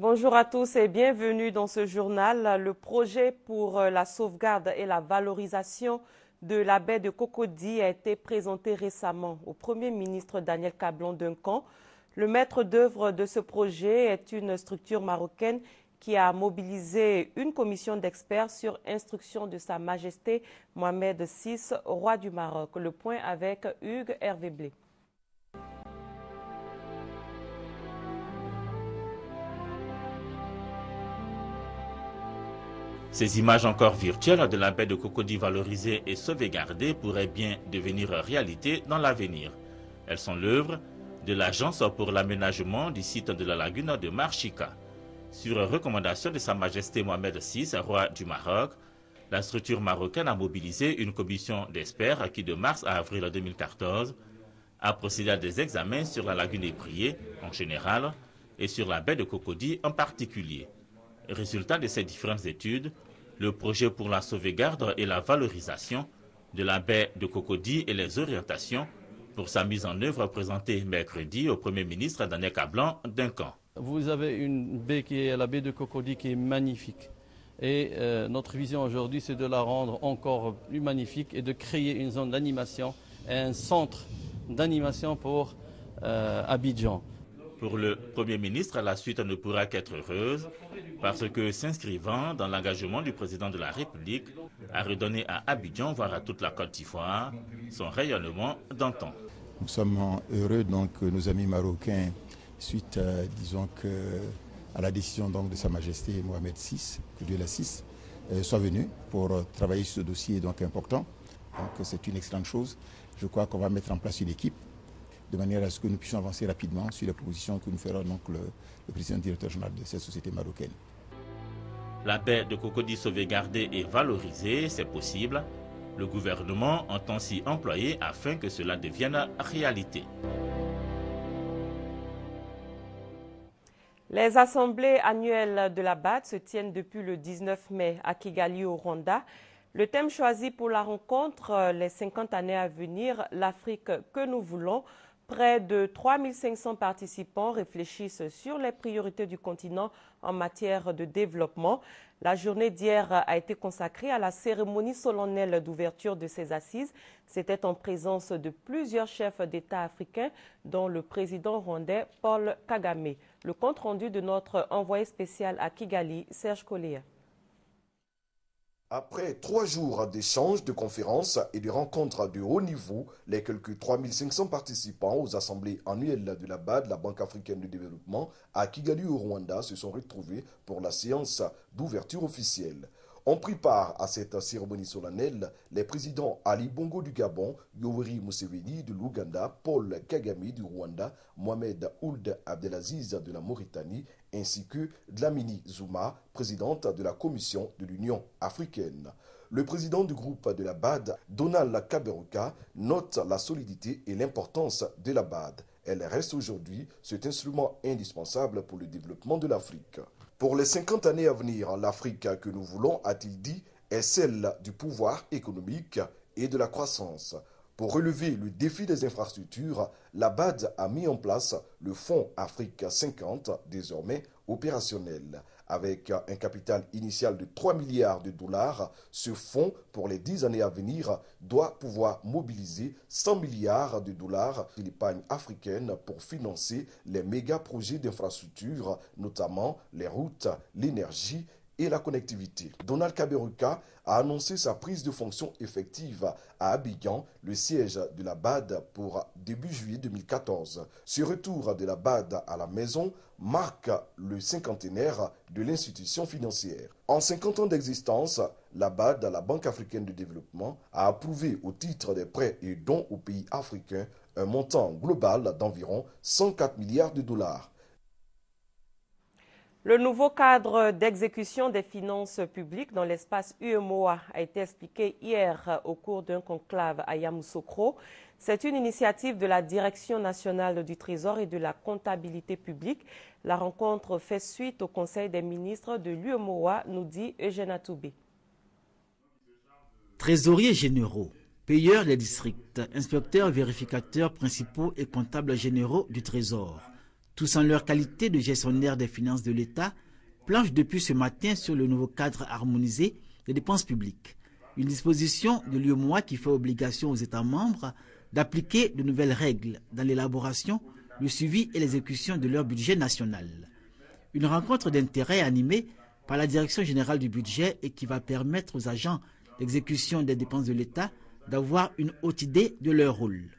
Bonjour à tous et bienvenue dans ce journal. Le projet pour la sauvegarde et la valorisation de la baie de Cocody a été présenté récemment au Premier ministre Daniel Cablon Duncan. Le maître d'œuvre de ce projet est une structure marocaine qui a mobilisé une commission d'experts sur instruction de Sa Majesté Mohamed VI, roi du Maroc. Le point avec Hugues Hervé Blé. Ces images encore virtuelles de la baie de Cocody valorisée et sauvegardée pourraient bien devenir réalité dans l'avenir. Elles sont l'œuvre de l'Agence pour l'aménagement du site de la lagune de Marchika. Sur recommandation de Sa Majesté Mohamed VI, roi du Maroc, la structure marocaine a mobilisé une commission d'experts qui, de mars à avril 2014, a procédé à des examens sur la lagune Épriée en général et sur la baie de Cocody en particulier. Résultat de ces différentes études, le projet pour la sauvegarde et la valorisation de la baie de Cocody et les orientations pour sa mise en œuvre présentée mercredi au Premier ministre Daniel Cablan Duncan. Vous avez une baie qui est la baie de Cocody qui est magnifique. Et euh, notre vision aujourd'hui, c'est de la rendre encore plus magnifique et de créer une zone d'animation et un centre d'animation pour euh, Abidjan. Pour le Premier ministre, la suite ne pourra qu'être heureuse parce que s'inscrivant dans l'engagement du président de la République à redonner à Abidjan, voire à toute la Côte d'Ivoire, son rayonnement d'antan. Nous sommes heureux donc que nos amis marocains, suite à, disons que, à la décision donc de Sa Majesté Mohamed VI, que Dieu l'assiste, euh, soient venus pour euh, travailler sur ce dossier donc important. Donc c'est une excellente chose. Je crois qu'on va mettre en place une équipe de manière à ce que nous puissions avancer rapidement sur les propositions que nous fera donc le, le président directeur général de cette société marocaine. La baie de Cocody sauvegardée et valorisée, c'est possible. Le gouvernement entend s'y employer afin que cela devienne réalité. Les assemblées annuelles de la BAD se tiennent depuis le 19 mai à Kigali au Rwanda. Le thème choisi pour la rencontre, les 50 années à venir, l'Afrique que nous voulons, Près de 3500 participants réfléchissent sur les priorités du continent en matière de développement. La journée d'hier a été consacrée à la cérémonie solennelle d'ouverture de ces assises. C'était en présence de plusieurs chefs d'État africains, dont le président rwandais Paul Kagame. Le compte rendu de notre envoyé spécial à Kigali, Serge Collier. Après trois jours d'échanges, de conférences et de rencontres de haut niveau, les quelques 3500 participants aux assemblées annuelles de la BAD, la Banque africaine de développement, à Kigali au Rwanda, se sont retrouvés pour la séance d'ouverture officielle. Ont pris part à cette cérémonie solennelle les présidents Ali Bongo du Gabon, Yoweri Museveni de l'Ouganda, Paul Kagame du Rwanda, Mohamed Ould Abdelaziz de la Mauritanie ainsi que Dlamini Zuma, présidente de la Commission de l'Union africaine. Le président du groupe de la BAD, Donald Kaberuka, note la solidité et l'importance de la BAD. Elle reste aujourd'hui cet instrument indispensable pour le développement de l'Afrique. Pour les 50 années à venir, l'Afrique que nous voulons, a-t-il dit, est celle du pouvoir économique et de la croissance. Pour relever le défi des infrastructures, la BAD a mis en place le Fonds Afrique 50, désormais opérationnel. Avec un capital initial de 3 milliards de dollars, ce fonds, pour les 10 années à venir, doit pouvoir mobiliser 100 milliards de dollars de l'épargne africaine pour financer les méga projets d'infrastructures, notamment les routes, l'énergie et la connectivité. Donald Kaberuka a annoncé sa prise de fonction effective à Abidjan, le siège de la BAD, pour début juillet 2014. Ce retour de la BAD à la maison marque le cinquantenaire de l'institution financière. En 50 ans d'existence, la BAD, la Banque africaine de développement, a approuvé au titre des prêts et dons aux pays africains un montant global d'environ 104 milliards de dollars. Le nouveau cadre d'exécution des finances publiques dans l'espace UMOA a été expliqué hier au cours d'un conclave à Yamoussoukro. C'est une initiative de la Direction nationale du Trésor et de la comptabilité publique. La rencontre fait suite au Conseil des ministres de l'UMOA, nous dit Eugène Atoubé. Trésoriers généraux, payeurs des districts, inspecteurs, vérificateurs principaux et comptables généraux du Trésor tous en leur qualité de gestionnaire des finances de l'État, planchent depuis ce matin sur le nouveau cadre harmonisé des dépenses publiques. Une disposition de l'UEMOA qui fait obligation aux États membres d'appliquer de nouvelles règles dans l'élaboration, le suivi et l'exécution de leur budget national. Une rencontre d'intérêt animée par la Direction générale du budget et qui va permettre aux agents d'exécution des dépenses de l'État d'avoir une haute idée de leur rôle.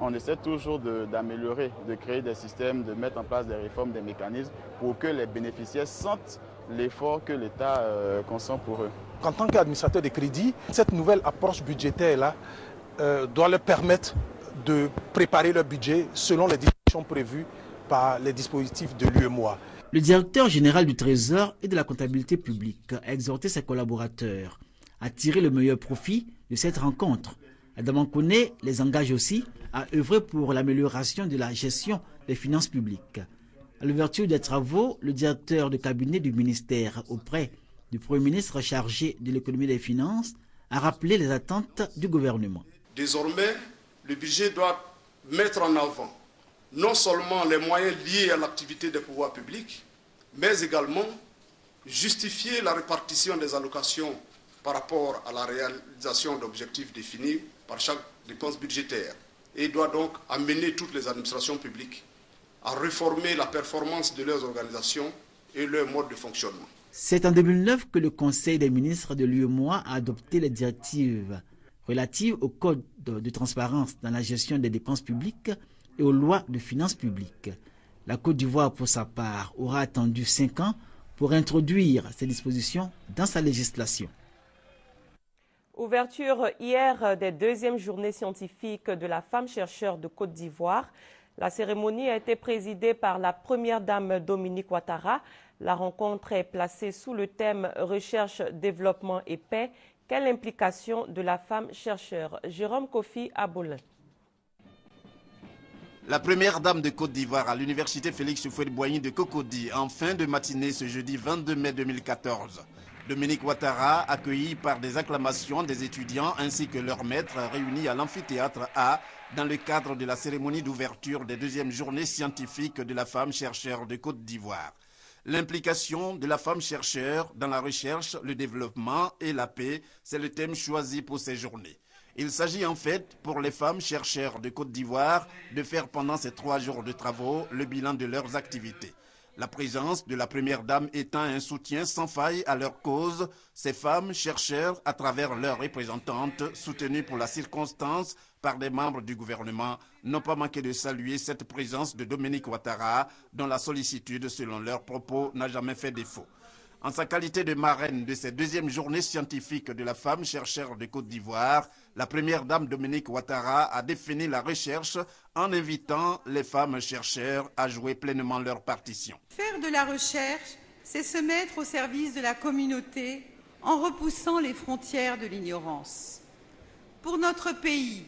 On essaie toujours d'améliorer, de, créer des systèmes, de mettre en place des réformes, des mécanismes pour que les bénéficiaires sentent l'effort que l'État euh, consent pour eux. En tant qu'administrateur de crédit, cette nouvelle approche budgétaire-là euh, doit leur permettre de préparer leur budget selon les dispositions prévues par les dispositifs de l'UEMOA. Le directeur général du Trésor et de la comptabilité publique a exhorté ses collaborateurs à tirer le meilleur profit de cette rencontre. Adam Kone les engage aussi à œuvrer pour l'amélioration de la gestion des finances publiques. À l'ouverture des travaux, le directeur de cabinet du ministère auprès du Premier ministre chargé de l'économie et des finances a rappelé les attentes du gouvernement. Désormais, le budget doit mettre en avant non seulement les moyens liés à l'activité des pouvoirs publics, mais également justifier la répartition des allocations par rapport à la réalisation d'objectifs définis par chaque dépense budgétaire et doit donc amener toutes les administrations publiques à réformer la performance de leurs organisations et leur mode de fonctionnement. C'est en 2009 que le Conseil des ministres de l'UEMOA a adopté les directives relatives au code de transparence dans la gestion des dépenses publiques et aux lois de finances publiques. La Côte d'Ivoire, pour sa part, aura attendu cinq ans pour introduire ces dispositions dans sa législation. Ouverture hier des deuxièmes journées scientifiques de la femme chercheure de Côte d'Ivoire. La cérémonie a été présidée par la première dame Dominique Ouattara. La rencontre est placée sous le thème Recherche, développement et paix. Quelle implication de la femme chercheure? Jérôme Kofi Aboulin. La première dame de Côte d'Ivoire à l'université Félix Houphouët-Boigny de Cocody en fin de matinée ce jeudi 22 mai 2014. Dominique Ouattara, accueilli par des acclamations des étudiants ainsi que leurs maîtres réunis à l'amphithéâtre A dans le cadre de la cérémonie d'ouverture des deuxièmes journées scientifiques de la femme chercheur de Côte d'Ivoire. L'implication de la femme chercheur dans la recherche, le développement et la paix, c'est le thème choisi pour ces journées. Il s'agit en fait pour les femmes chercheurs de Côte d'Ivoire de faire pendant ces trois jours de travaux le bilan de leurs activités. La présence de la Première Dame étant un soutien sans faille à leur cause, ces femmes chercheurs, à travers leurs représentantes, soutenues pour la circonstance par des membres du gouvernement, n'ont pas manqué de saluer cette présence de Dominique Ouattara, dont la sollicitude, selon leurs propos, n'a jamais fait défaut. En sa qualité de marraine de cette deuxième journée scientifique de la femme chercheur de Côte d'Ivoire, la première dame Dominique Ouattara a défini la recherche en invitant les femmes chercheurs à jouer pleinement leur partition. Faire de la recherche, c'est se mettre au service de la communauté en repoussant les frontières de l'ignorance. Pour notre pays,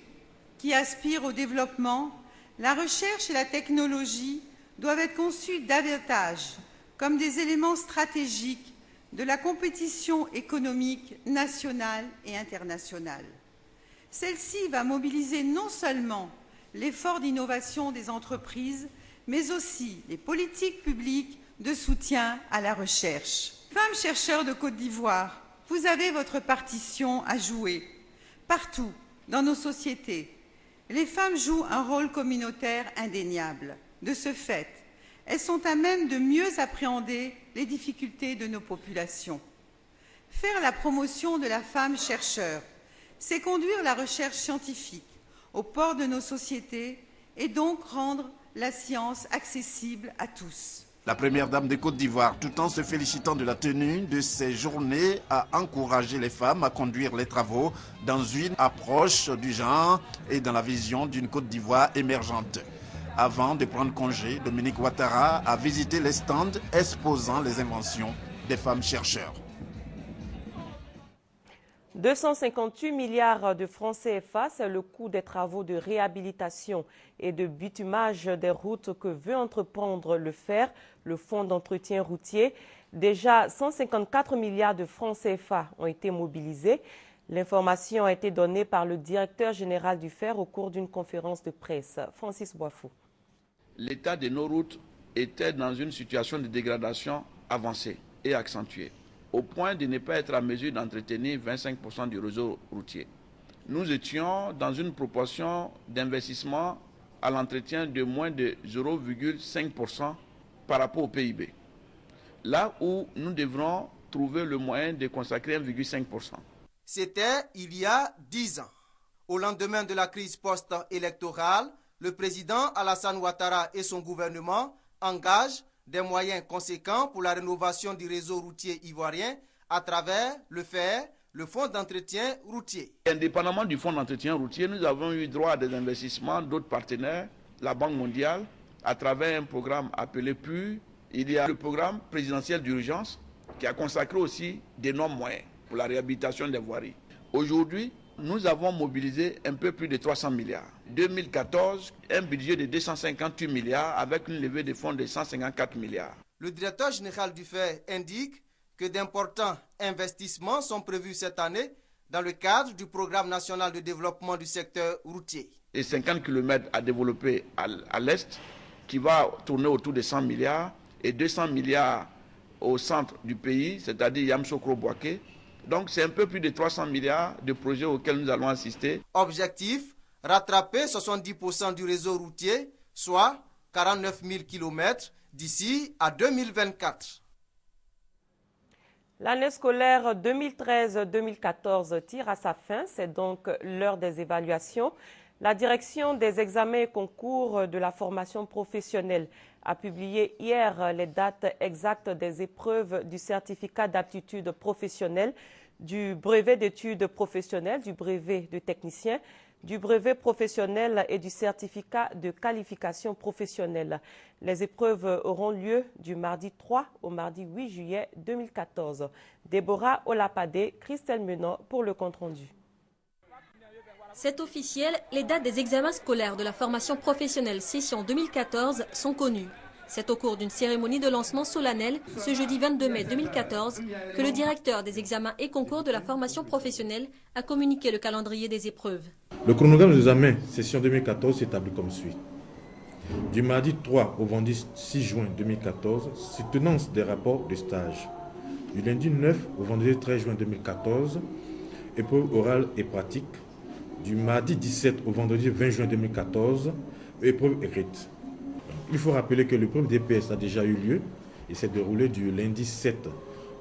qui aspire au développement, la recherche et la technologie doivent être conçues davantage comme des éléments stratégiques de la compétition économique nationale et internationale. Celle-ci va mobiliser non seulement l'effort d'innovation des entreprises, mais aussi les politiques publiques de soutien à la recherche. Femmes chercheurs de Côte d'Ivoire, vous avez votre partition à jouer. Partout, dans nos sociétés, les femmes jouent un rôle communautaire indéniable. De ce fait, elles sont à même de mieux appréhender les difficultés de nos populations. Faire la promotion de la femme chercheur, c'est conduire la recherche scientifique au port de nos sociétés et donc rendre la science accessible à tous. La première dame de Côte d'Ivoire, tout en se félicitant de la tenue de ces journées, a encouragé les femmes à conduire les travaux dans une approche du genre et dans la vision d'une Côte d'Ivoire émergente. Avant de prendre congé, Dominique Ouattara a visité les stands exposant les inventions des femmes chercheurs. 258 milliards de francs CFA, c'est le coût des travaux de réhabilitation et de bitumage des routes que veut entreprendre le FER, le Fonds d'entretien routier. Déjà 154 milliards de francs CFA ont été mobilisés. L'information a été donnée par le directeur général du FER au cours d'une conférence de presse, Francis Boifou. L'état de nos routes était dans une situation de dégradation avancée et accentuée, au point de ne pas être à mesure d'entretenir 25% du réseau routier. Nous étions dans une proportion d'investissement à l'entretien de moins de 0,5% par rapport au PIB. Là où nous devrons trouver le moyen de consacrer 1,5%. C'était il y a 10 ans. Au lendemain de la crise post-électorale, le président Alassane Ouattara et son gouvernement engagent des moyens conséquents pour la rénovation du réseau routier ivoirien à travers le FER, le Fonds d'entretien routier. Indépendamment du Fonds d'entretien routier, nous avons eu droit à des investissements d'autres partenaires, la Banque mondiale, à travers un programme appelé PUR. Il y a le programme présidentiel d'urgence qui a consacré aussi d'énormes moyens pour la réhabilitation des voiries. Aujourd'hui, nous avons mobilisé un peu plus de 300 milliards. 2014, un budget de 258 milliards avec une levée de fonds de 154 milliards. Le directeur général du FER indique que d'importants investissements sont prévus cette année dans le cadre du programme national de développement du secteur routier. Et 50 km à développer à l'est qui va tourner autour de 100 milliards et 200 milliards au centre du pays, c'est-à-dire Yamsokro-Boaké. Donc c'est un peu plus de 300 milliards de projets auxquels nous allons assister. Objectif, rattraper 70% du réseau routier, soit 49 000 km d'ici à 2024. L'année scolaire 2013-2014 tire à sa fin, c'est donc l'heure des évaluations. La direction des examens et concours de la formation professionnelle a publié hier les dates exactes des épreuves du certificat d'aptitude professionnelle, du brevet d'études professionnelles, du brevet de technicien, du brevet professionnel et du certificat de qualification professionnelle. Les épreuves auront lieu du mardi 3 au mardi 8 juillet 2014. Déborah Olapade, Christelle Menon pour le compte-rendu. C'est officiel, les dates des examens scolaires de la formation professionnelle session 2014 sont connues. C'est au cours d'une cérémonie de lancement solennelle, ce jeudi 22 mai 2014, que le directeur des examens et concours de la formation professionnelle a communiqué le calendrier des épreuves. Le chronogramme des examens session 2014 s'établit comme suit. Du mardi 3 au vendredi 6 juin 2014, soutenance des rapports de stage. Du lundi 9 au vendredi 13 juin 2014, épreuve orale et pratique du mardi 17 au vendredi 20 juin 2014, épreuve écrite. Il faut rappeler que l'épreuve DPS a déjà eu lieu et s'est déroulée du lundi 7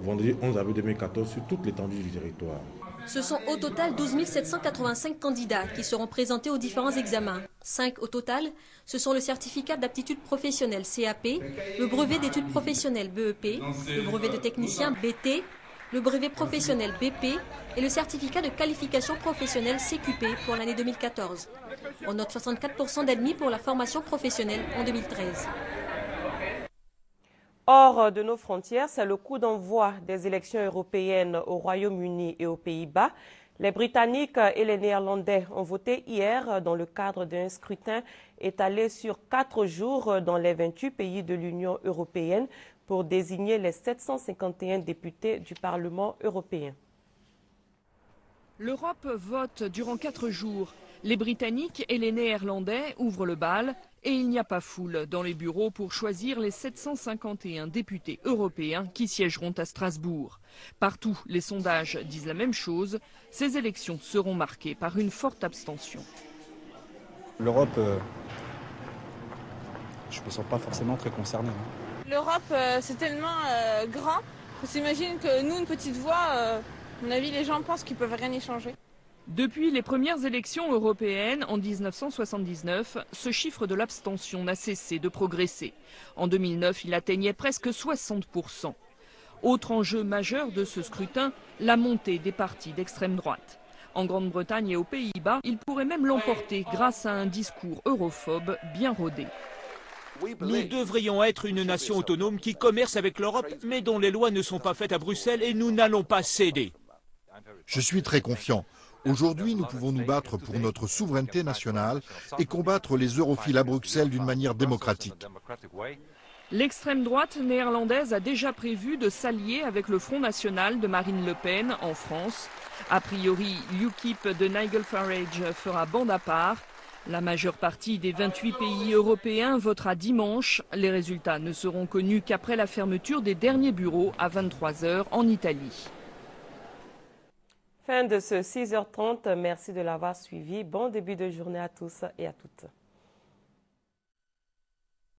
au vendredi 11 avril 2014 sur toute l'étendue du territoire. Ce sont au total 12 785 candidats qui seront présentés aux différents examens. 5 au total, ce sont le certificat d'aptitude professionnelle CAP, le brevet d'études professionnelles BEP, le brevet de technicien BT, le brevet professionnel BP et le certificat de qualification professionnelle CQP pour l'année 2014. On note 64% d'admis pour la formation professionnelle en 2013. Hors de nos frontières, c'est le coup d'envoi des élections européennes au Royaume-Uni et aux Pays-Bas. Les Britanniques et les Néerlandais ont voté hier dans le cadre d'un scrutin étalé sur quatre jours dans les 28 pays de l'Union européenne pour désigner les 751 députés du Parlement européen. L'Europe vote durant quatre jours. Les Britanniques et les Néerlandais ouvrent le bal et il n'y a pas foule dans les bureaux pour choisir les 751 députés européens qui siégeront à Strasbourg. Partout, les sondages disent la même chose. Ces élections seront marquées par une forte abstention. L'Europe, euh, je ne me sens pas forcément très concerné. Hein. L'Europe, euh, c'est tellement euh, grand. On s'imagine que nous, une petite voix, euh, à mon avis, les gens pensent qu'ils peuvent rien y changer. Depuis les premières élections européennes en 1979, ce chiffre de l'abstention n'a cessé de progresser. En 2009, il atteignait presque 60%. Autre enjeu majeur de ce scrutin, la montée des partis d'extrême droite. En Grande-Bretagne et aux Pays-Bas, il pourrait même l'emporter grâce à un discours europhobe bien rodé. Nous devrions être une nation autonome qui commerce avec l'Europe, mais dont les lois ne sont pas faites à Bruxelles et nous n'allons pas céder. Je suis très confiant. Aujourd'hui, nous pouvons nous battre pour notre souveraineté nationale et combattre les europhiles à Bruxelles d'une manière démocratique. L'extrême droite néerlandaise a déjà prévu de s'allier avec le Front National de Marine Le Pen en France. A priori, l'UKIP de Nigel Farage fera bande à part. La majeure partie des 28 pays européens votera dimanche. Les résultats ne seront connus qu'après la fermeture des derniers bureaux à 23h en Italie. Fin de ce 6h30. Merci de l'avoir suivi. Bon début de journée à tous et à toutes.